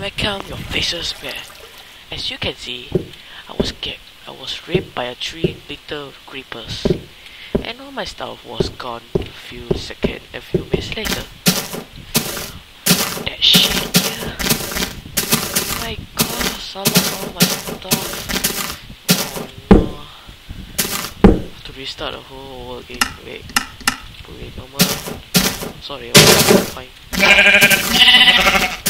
welcome your faces back. As you can see, I was get I was raped by a three little creepers, and all my stuff was gone a few seconds, a few minutes later. That shit here. My gosh, I lost all my stuff. Oh no. Have to restart the whole again. Wait. Wait, normal. Sorry, I'm fine.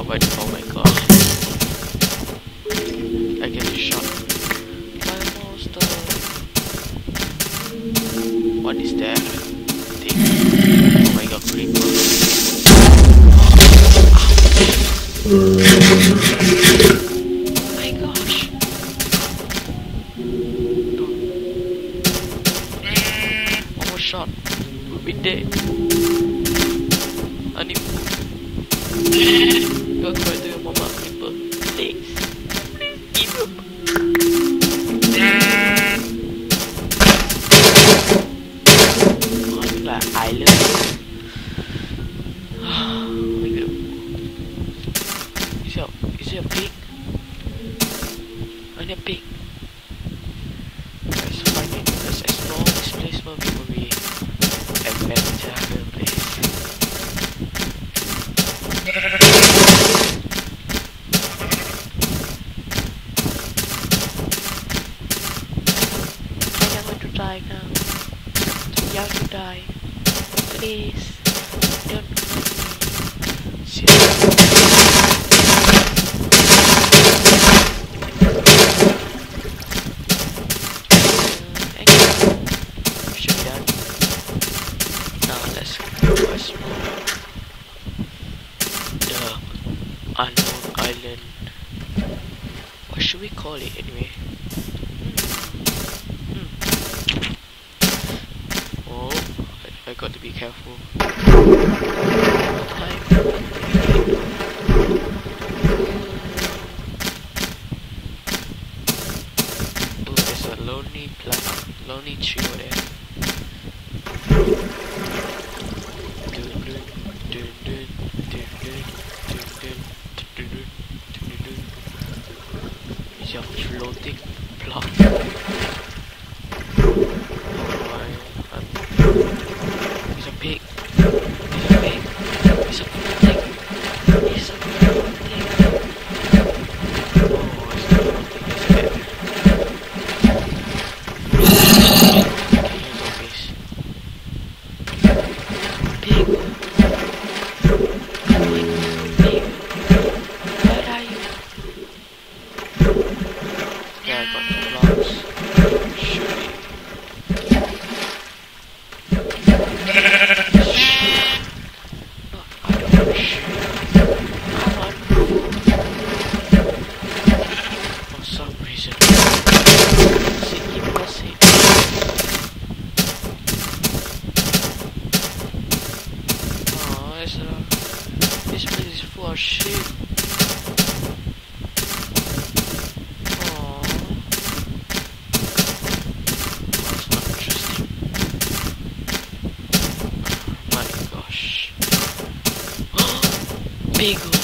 Oh, wait, oh my god. I guess you shot by a monster. What is that? Thing. Oh my god, creeper. Oh mm, shot. We'll be dead. I need go try to your mama people. Please. Please give up. Island. Is a? anyway. Hmm. Hmm. Oh, I, I got to be careful. Oh, there's a lonely, plant, lonely tree over there. auf Floating Platz. isso aqui Isso aqui não aceito Não, essa Esse país for cheio Big